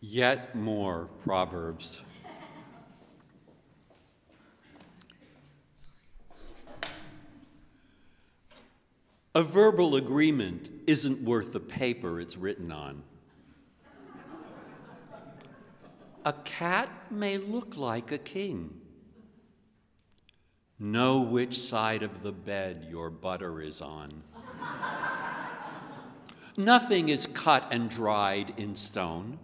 Yet more Proverbs. A verbal agreement isn't worth the paper it's written on. A cat may look like a king. Know which side of the bed your butter is on. Nothing is cut and dried in stone.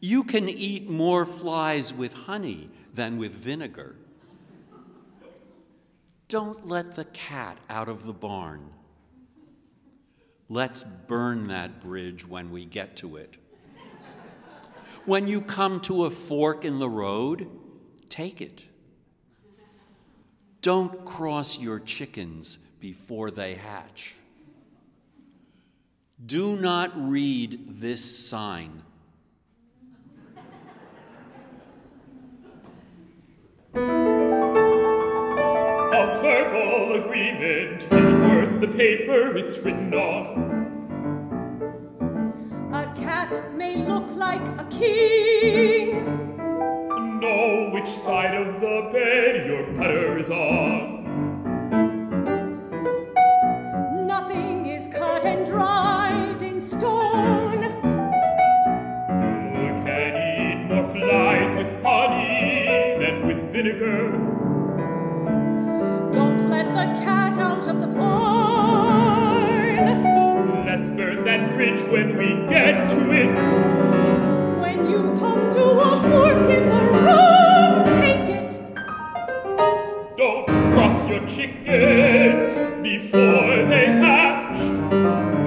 You can eat more flies with honey than with vinegar. Don't let the cat out of the barn. Let's burn that bridge when we get to it. When you come to a fork in the road, take it. Don't cross your chickens before they hatch. Do not read this sign. A verbal agreement isn't worth the paper it's written on. A cat may look like a king. Know which side of the bed your butter is on. Nothing is cut and dried in stone. You can eat more flies with honey than with vinegar. marriage when we get to it. When you come to a fork in the road, take it. Don't cross your chickens before they hatch.